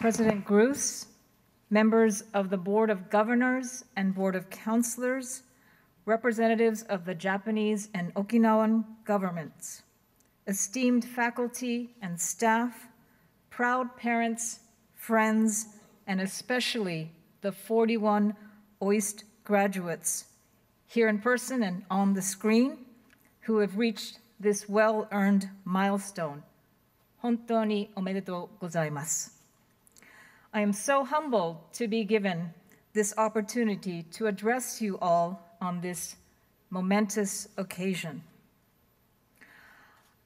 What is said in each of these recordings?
President Gruss, members of the Board of Governors and Board of Counselors, representatives of the Japanese and Okinawan governments, esteemed faculty and staff, proud parents, friends, and especially the 41 OIST graduates here in person and on the screen who have reached this well-earned milestone. 本当におめでとうございます。 I am so humbled to be given this opportunity to address you all on this momentous occasion.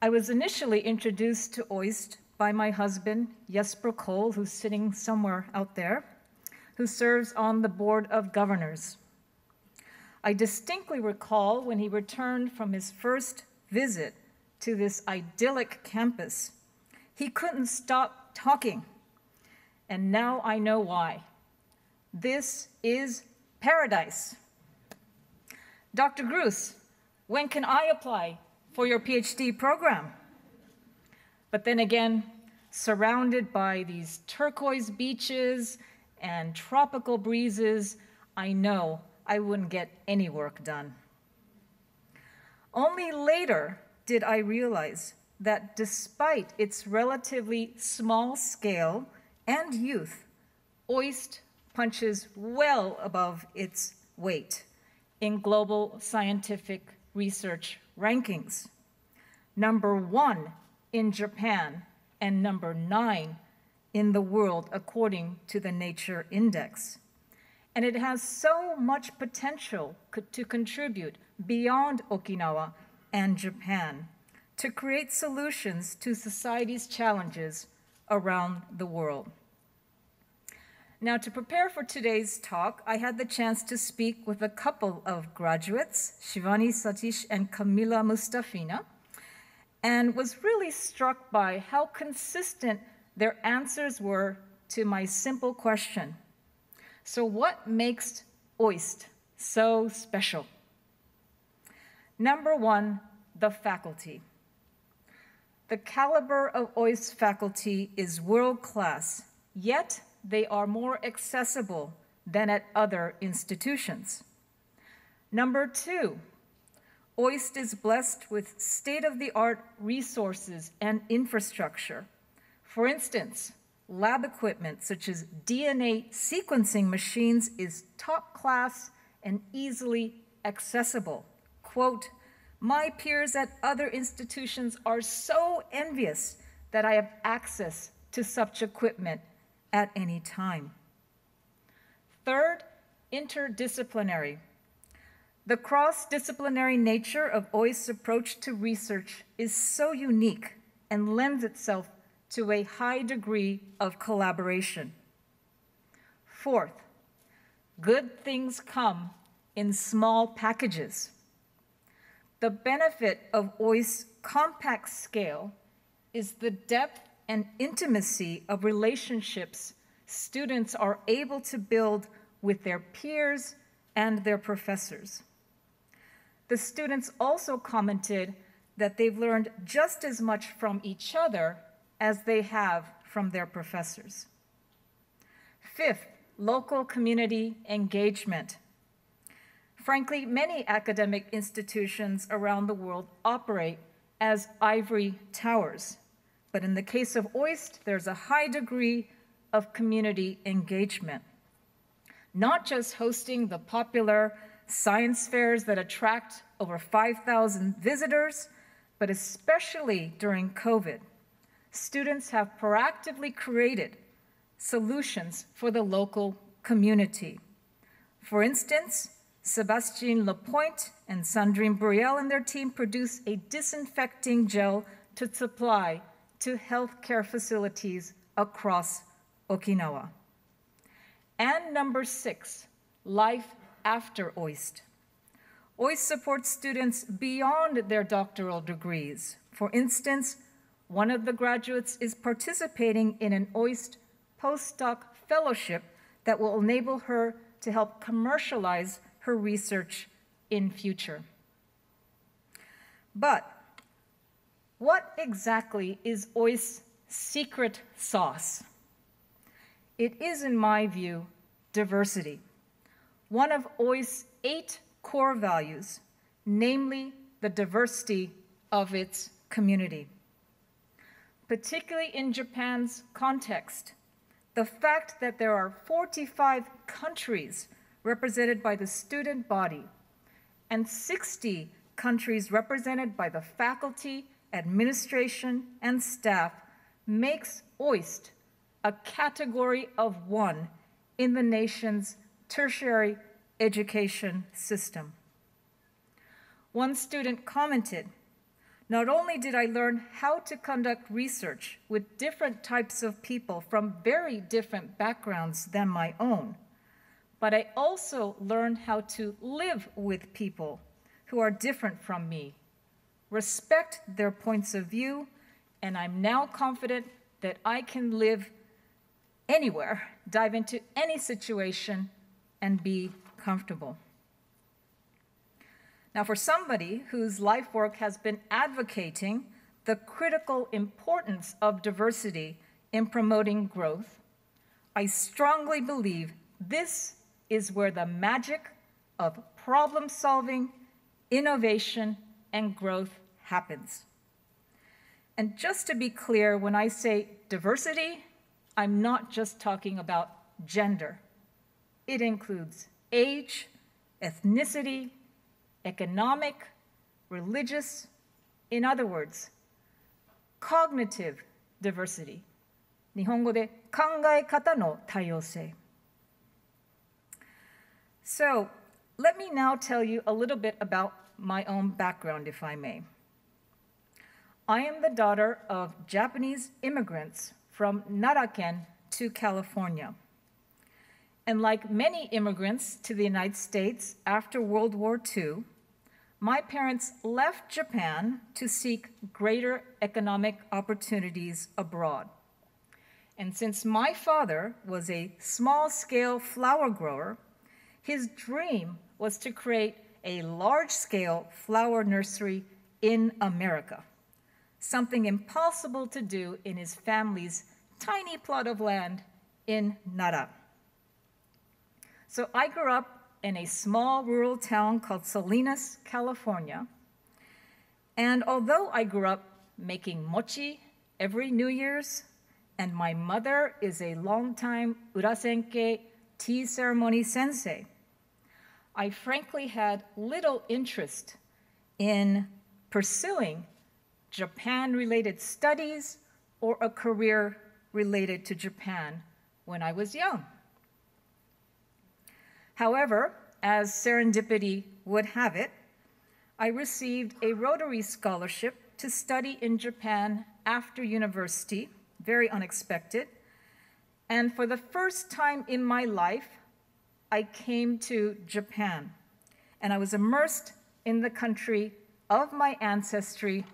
I was initially introduced to OIST by my husband, Jesper Koll, who's sitting somewhere out there, who serves on the Board of Governors. I distinctly recall when he returned from his first visit to this idyllic campus, he couldn't stop talking. And now I know why. This is paradise. Dr. Gruss, when can I apply for your PhD program? But then again, surrounded by these turquoise beaches and tropical breezes, I know I wouldn't get any work done. Only later did I realize that despite its relatively small scale and youth, OIST punches well above its weight in global scientific research rankings. Number one in Japan and number nine in the world according to the Nature Index. And it has so much potential to contribute beyond Okinawa and Japan to create solutions to society's challenges around the world. Now, to prepare for today's talk, I had the chance to speak with a couple of graduates, Shivani Satish and Camila Mustafina, and was really struck by how consistent their answers were to my simple question. So what makes OIST so special? Number one, the faculty. The caliber of OIST faculty is world-class, yet they are more accessible than at other institutions. Number two, OIST is blessed with state-of-the-art resources and infrastructure. For instance, lab equipment such as DNA sequencing machines is top class and easily accessible. Quote, my peers at other institutions are so envious that I have access to such equipment at any time. Third, interdisciplinary. The cross-disciplinary nature of OIST's approach to research is so unique and lends itself to a high degree of collaboration. Fourth, good things come in small packages. The benefit of OIST's compact scale is the depth and intimacy of relationships students are able to build with their peers and their professors. The students also commented that they've learned just as much from each other as they have from their professors. Fifth, local community engagement. Frankly, many academic institutions around the world operate as ivory towers. But in the case of OIST, there's a high degree of community engagement. Not just hosting the popular science fairs that attract over 5,000 visitors, but especially during COVID, students have proactively created solutions for the local community. For instance, Sebastien Lapointe and Sandrine Brielle and their team produced a disinfecting gel to supply to healthcare facilities across Okinawa. And number six, life after OIST. OIST supports students beyond their doctoral degrees. For instance, one of the graduates is participating in an OIST postdoc fellowship that will enable her to help commercialize her research in future. But what exactly is OIST's secret sauce? It is, in my view, diversity, one of OIST's eight core values, namely the diversity of its community. Particularly in Japan's context, the fact that there are 45 countries represented by the student body and 60 countries represented by the faculty, administration, and staff makes OIST a category of one in the nation's tertiary education system. One student commented, not only did I learn how to conduct research with different types of people from very different backgrounds than my own, but I also learned how to live with people who are different from me, respect their points of view, and I'm now confident that I can live anywhere, dive into any situation, and be comfortable. Now, for somebody whose life work has been advocating the critical importance of diversity in promoting growth, I strongly believe this is where the magic of problem solving, innovation, and growth happens. And just to be clear, when I say diversity, I'm not just talking about gender. It includes age, ethnicity, economic, religious, in other words, cognitive diversity. 日本語で考え方の多様性。 So, let me now tell you a little bit about my own background, if I may. I am the daughter of Japanese immigrants from Naraken to California. And like many immigrants to the United States after World War II, my parents left Japan to seek greater economic opportunities abroad. And since my father was a small scale flower grower, his dream was to create a large scale flower nursery in America something impossible to do in his family's tiny plot of land in Nara. So I grew up in a small rural town called Salinas, California. And although I grew up making mochi every New Year's, and my mother is a longtime urasenke tea ceremony sensei, I frankly had little interest in pursuing Japan related studies or a career related to Japan when I was young. However, as serendipity would have it, I received a Rotary Scholarship to study in Japan after university, very unexpected. And for the first time in my life, I came to Japan. And I was immersed in the country of my ancestry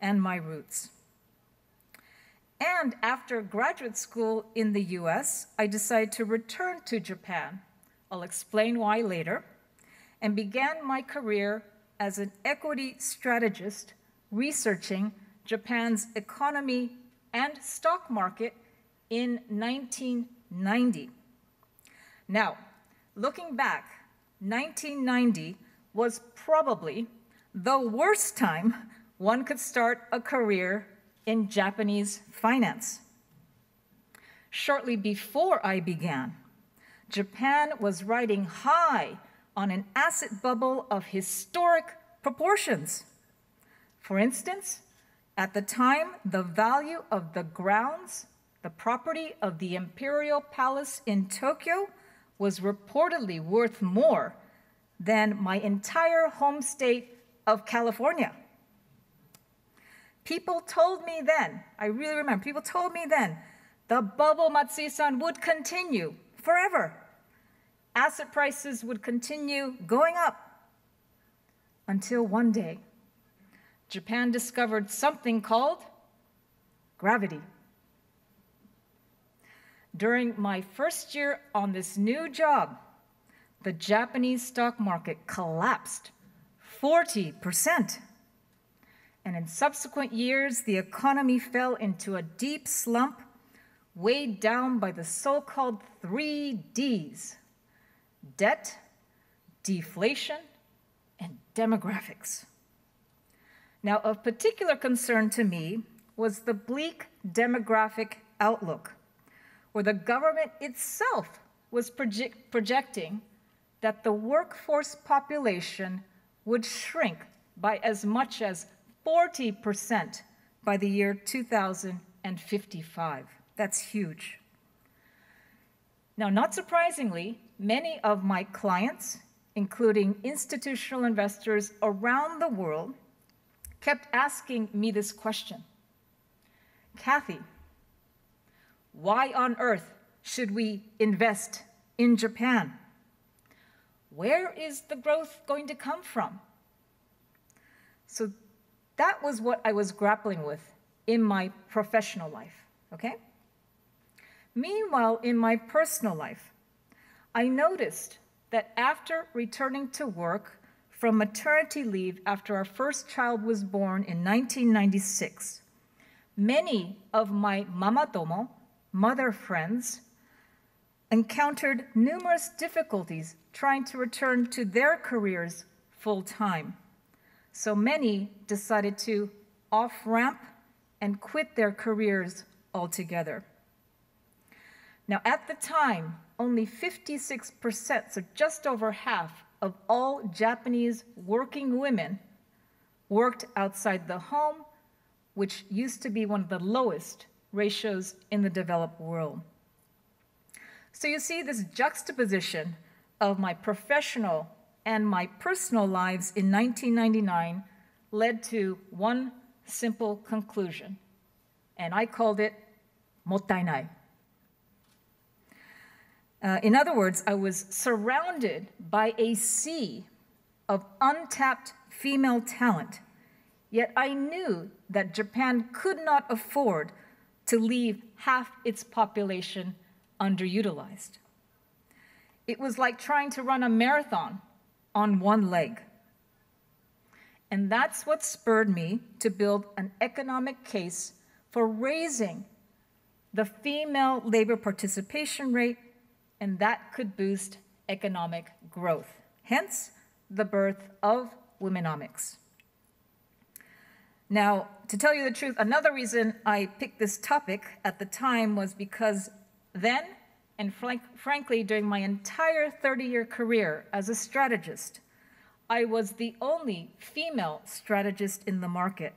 and my roots. And after graduate school in the US, I decided to return to Japan. I'll explain why later, and began my career as an equity strategist researching Japan's economy and stock market in 1990. Now, looking back, 1990 was probably the worst time one could start a career in Japanese finance. Shortly before I began, Japan was riding high on an asset bubble of historic proportions. For instance, at the time, the value of the grounds, the property of the Imperial Palace in Tokyo, was reportedly worth more than my entire home state of California. People told me then, I really remember, people told me then, the bubble Matsui-san would continue forever. Asset prices would continue going up until one day, Japan discovered something called gravity. During my first year on this new job, the Japanese stock market collapsed 40 percent. And in subsequent years, the economy fell into a deep slump weighed down by the so called three Ds debt, deflation, and demographics. Now, of particular concern to me was the bleak demographic outlook, where the government itself was project projecting that the workforce population would shrink by as much as 40% by the year 2055. That's huge. Now, not surprisingly, many of my clients, including institutional investors around the world, kept asking me this question Kathy, why on earth should we invest in Japan? Where is the growth going to come from? So that was what I was grappling with in my professional life, okay? Meanwhile, in my personal life, I noticed that after returning to work from maternity leave after our first child was born in 1996, many of my mamatomo, mother friends, encountered numerous difficulties trying to return to their careers full time. So many decided to off ramp and quit their careers altogether. Now, at the time, only 56%, so just over half, of all Japanese working women worked outside the home, which used to be one of the lowest ratios in the developed world. So you see this juxtaposition of my professional and my personal lives in 1999 led to one simple conclusion, and I called it mottainai. Uh, in other words, I was surrounded by a sea of untapped female talent, yet I knew that Japan could not afford to leave half its population underutilized. It was like trying to run a marathon on one leg. And that's what spurred me to build an economic case for raising the female labor participation rate and that could boost economic growth. Hence, the birth of Womenomics. Now, to tell you the truth, another reason I picked this topic at the time was because then, and frank, frankly, during my entire 30 year career as a strategist, I was the only female strategist in the market.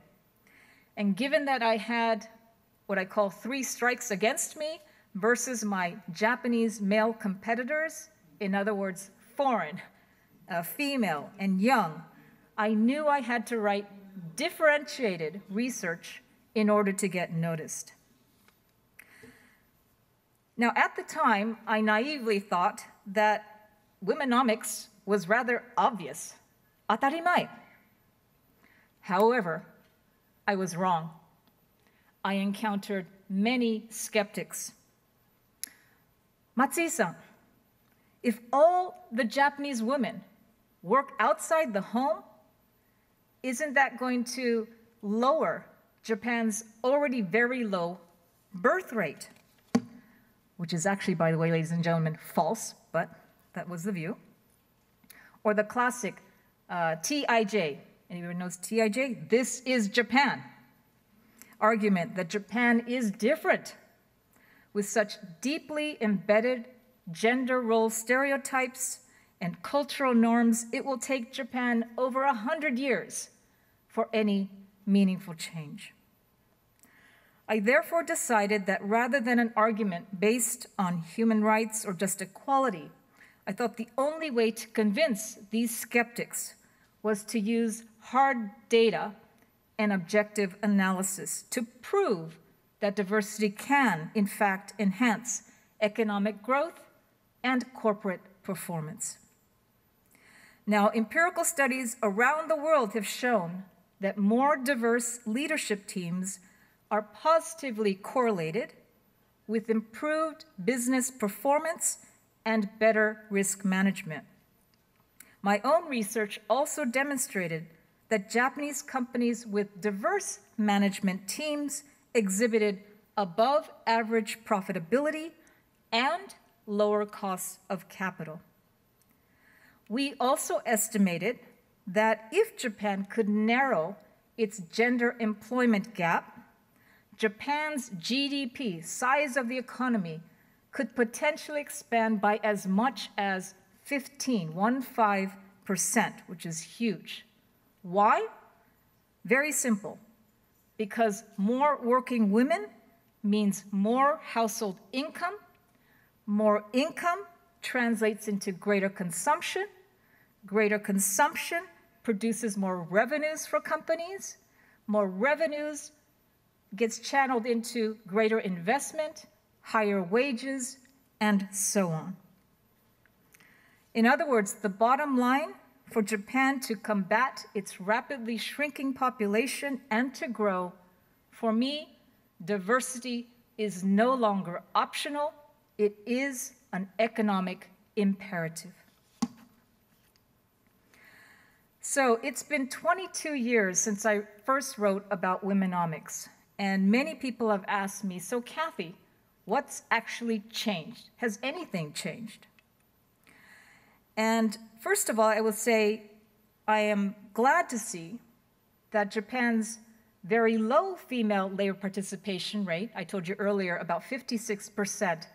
And given that I had what I call three strikes against me, versus my Japanese male competitors, in other words, foreign, uh, female, and young, I knew I had to write differentiated research in order to get noticed. Now, at the time, I naively thought that womenomics was rather obvious, atarimae. However, I was wrong. I encountered many skeptics Matsui-san, if all the Japanese women work outside the home, isn't that going to lower Japan's already very low birth rate? Which is actually, by the way, ladies and gentlemen, false, but that was the view. Or the classic uh, TIJ. Anyone knows TIJ? This is Japan. Argument that Japan is different with such deeply embedded gender role stereotypes and cultural norms, it will take Japan over a hundred years for any meaningful change. I therefore decided that rather than an argument based on human rights or just equality, I thought the only way to convince these skeptics was to use hard data and objective analysis to prove that diversity can, in fact, enhance economic growth and corporate performance. Now, empirical studies around the world have shown that more diverse leadership teams are positively correlated with improved business performance and better risk management. My own research also demonstrated that Japanese companies with diverse management teams exhibited above average profitability, and lower costs of capital. We also estimated that if Japan could narrow its gender employment gap, Japan's GDP, size of the economy, could potentially expand by as much as 15, 15%, which is huge. Why? Very simple. Because more working women means more household income, more income translates into greater consumption, greater consumption produces more revenues for companies, more revenues gets channeled into greater investment, higher wages, and so on. In other words, the bottom line for Japan to combat its rapidly shrinking population and to grow, for me, diversity is no longer optional, it is an economic imperative. So it's been 22 years since I first wrote about womenomics, and many people have asked me, so Kathy, what's actually changed? Has anything changed? And first of all, I will say I am glad to see that Japan's very low female labor participation rate, I told you earlier about 56%,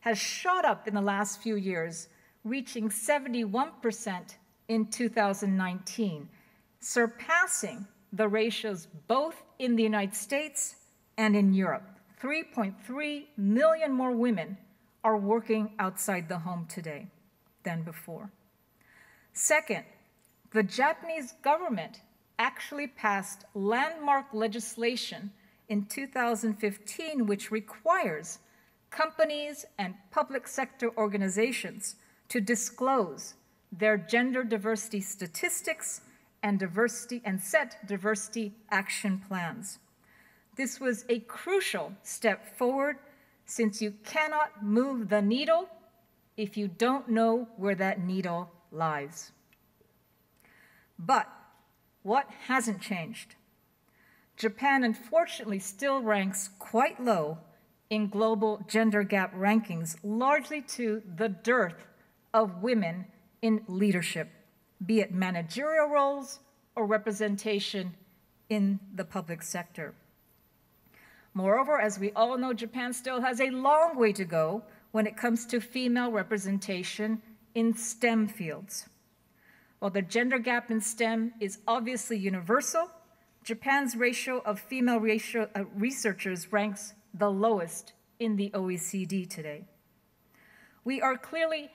has shot up in the last few years, reaching 71% in 2019, surpassing the ratios both in the United States and in Europe. 3.3 million more women are working outside the home today than before. Second, the Japanese government actually passed landmark legislation in 2015 which requires companies and public sector organizations to disclose their gender diversity statistics and diversity and set diversity action plans. This was a crucial step forward since you cannot move the needle if you don't know where that needle lies. But what hasn't changed? Japan unfortunately still ranks quite low in global gender gap rankings, largely to the dearth of women in leadership, be it managerial roles or representation in the public sector. Moreover, as we all know, Japan still has a long way to go when it comes to female representation in STEM fields. While the gender gap in STEM is obviously universal, Japan's ratio of female ratio, uh, researchers ranks the lowest in the OECD today. We are clearly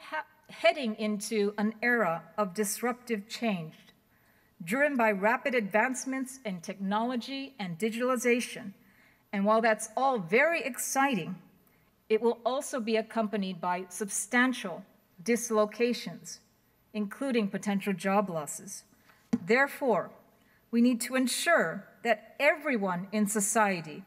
heading into an era of disruptive change, driven by rapid advancements in technology and digitalization. And while that's all very exciting, it will also be accompanied by substantial dislocations, including potential job losses. Therefore, we need to ensure that everyone in society,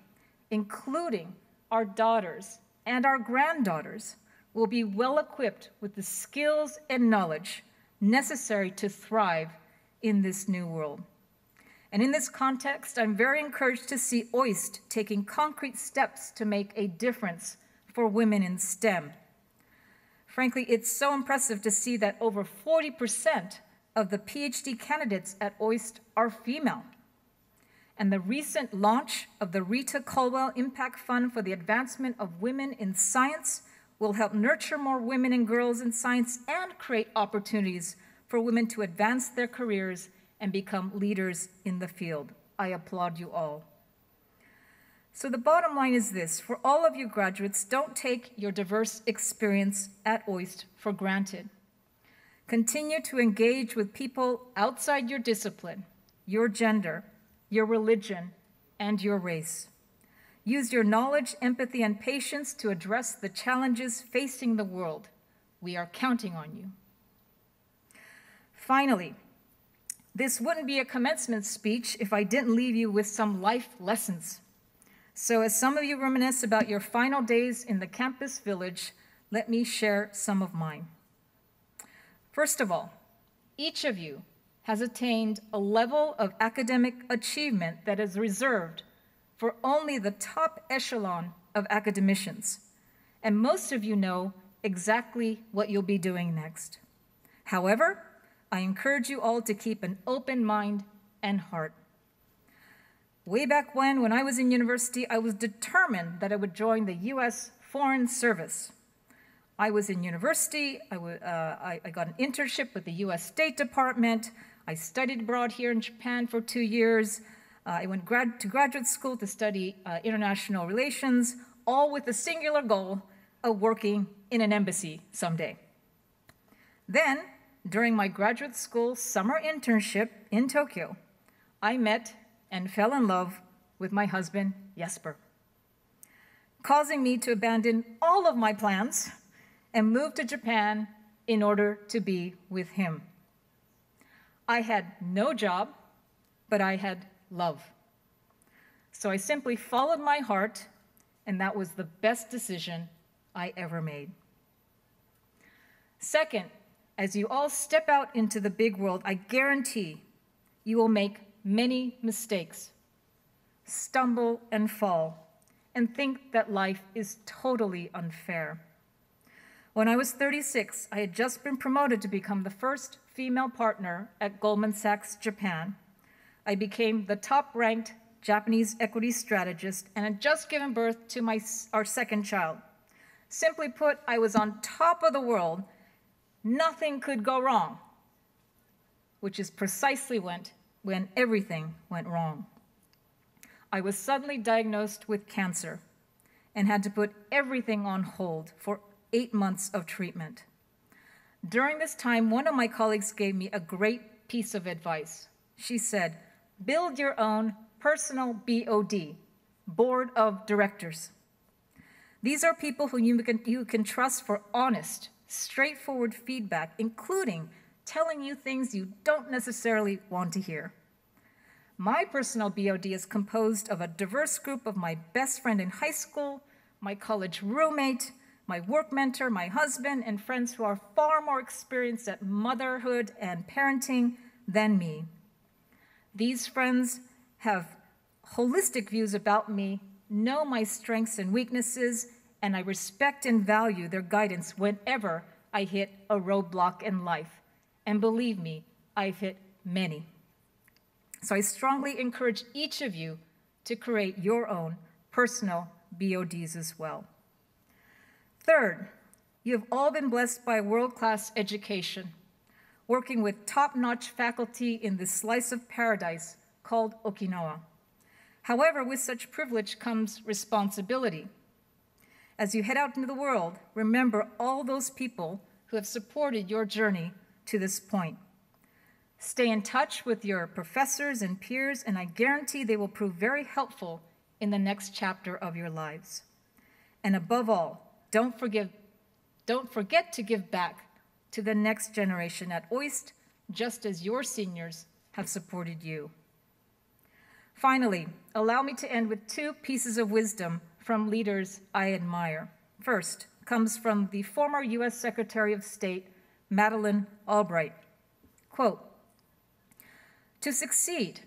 including our daughters and our granddaughters, will be well equipped with the skills and knowledge necessary to thrive in this new world. And in this context, I'm very encouraged to see OIST taking concrete steps to make a difference for women in STEM. Frankly, it's so impressive to see that over 40% of the PhD candidates at OIST are female. And the recent launch of the Rita Colwell Impact Fund for the Advancement of Women in Science will help nurture more women and girls in science and create opportunities for women to advance their careers and become leaders in the field. I applaud you all. So the bottom line is this, for all of you graduates, don't take your diverse experience at OIST for granted. Continue to engage with people outside your discipline, your gender, your religion, and your race. Use your knowledge, empathy, and patience to address the challenges facing the world. We are counting on you. Finally, this wouldn't be a commencement speech if I didn't leave you with some life lessons. So, as some of you reminisce about your final days in the campus village, let me share some of mine. First of all, each of you has attained a level of academic achievement that is reserved for only the top echelon of academicians, and most of you know exactly what you'll be doing next. However, I encourage you all to keep an open mind and heart. Way back when, when I was in university, I was determined that I would join the US Foreign Service. I was in university, I, uh, I, I got an internship with the US State Department, I studied abroad here in Japan for two years, I went grad to graduate school to study uh, international relations, all with the singular goal of working in an embassy someday. Then, during my graduate school summer internship in Tokyo, I met and fell in love with my husband, Jesper, causing me to abandon all of my plans and move to Japan in order to be with him. I had no job, but I had love. So I simply followed my heart, and that was the best decision I ever made. Second, as you all step out into the big world, I guarantee you will make many mistakes, stumble and fall, and think that life is totally unfair. When I was 36, I had just been promoted to become the first female partner at Goldman Sachs Japan. I became the top ranked Japanese equity strategist and had just given birth to my, our second child. Simply put, I was on top of the world. Nothing could go wrong, which is precisely when, when everything went wrong. I was suddenly diagnosed with cancer and had to put everything on hold for eight months of treatment. During this time, one of my colleagues gave me a great piece of advice. She said, Build your own personal BOD, Board of Directors. These are people who you can, you can trust for honest, straightforward feedback, including telling you things you don't necessarily want to hear. My personal BOD is composed of a diverse group of my best friend in high school, my college roommate, my work mentor, my husband, and friends who are far more experienced at motherhood and parenting than me. These friends have holistic views about me, know my strengths and weaknesses, and I respect and value their guidance whenever I hit a roadblock in life. And believe me, I've hit many. So I strongly encourage each of you to create your own personal BODs as well. Third, you have all been blessed by world-class education, working with top-notch faculty in this slice of paradise called Okinawa. However, with such privilege comes responsibility. As you head out into the world, remember all those people who have supported your journey to this point. Stay in touch with your professors and peers, and I guarantee they will prove very helpful in the next chapter of your lives. And above all, don't forgive, don't forget to give back to the next generation at OIST, just as your seniors have supported you. Finally, allow me to end with two pieces of wisdom from leaders I admire. First comes from the former US Secretary of State, Madeleine Albright. Quote, to succeed,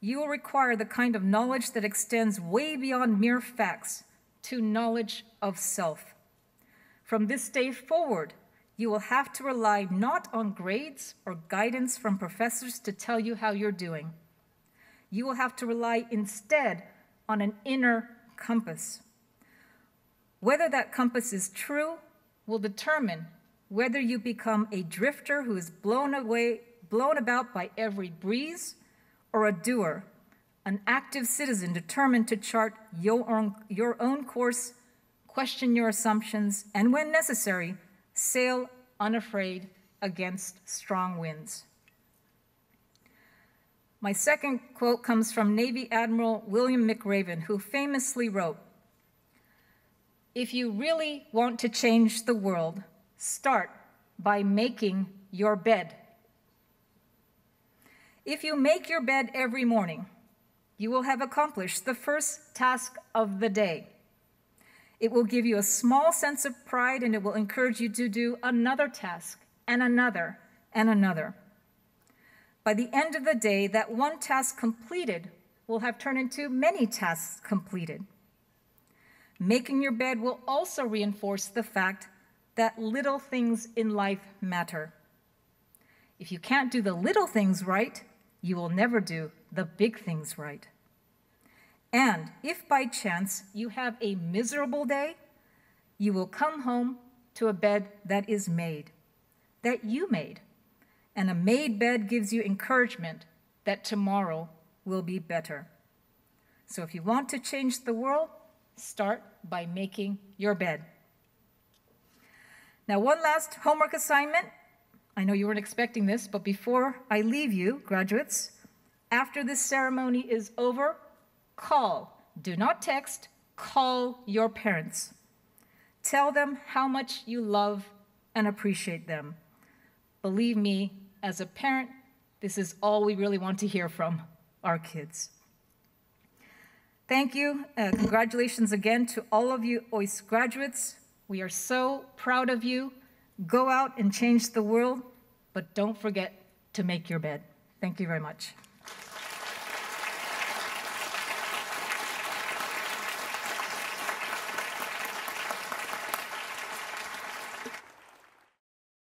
you will require the kind of knowledge that extends way beyond mere facts to knowledge of self. From this day forward, you will have to rely not on grades or guidance from professors to tell you how you're doing you will have to rely instead on an inner compass. Whether that compass is true will determine whether you become a drifter who is blown away, blown about by every breeze, or a doer, an active citizen determined to chart your own, your own course, question your assumptions, and when necessary, sail unafraid against strong winds. My second quote comes from Navy Admiral William McRaven, who famously wrote, If you really want to change the world, start by making your bed. If you make your bed every morning, you will have accomplished the first task of the day. It will give you a small sense of pride and it will encourage you to do another task and another and another. By the end of the day, that one task completed will have turned into many tasks completed. Making your bed will also reinforce the fact that little things in life matter. If you can't do the little things right, you will never do the big things right. And if by chance you have a miserable day, you will come home to a bed that is made, that you made. And a made bed gives you encouragement that tomorrow will be better. So if you want to change the world, start by making your bed. Now, one last homework assignment. I know you weren't expecting this, but before I leave you, graduates, after this ceremony is over, call. Do not text, call your parents. Tell them how much you love and appreciate them. Believe me, as a parent, this is all we really want to hear from our kids. Thank you. Uh, congratulations again to all of you OIST graduates. We are so proud of you. Go out and change the world, but don't forget to make your bed. Thank you very much.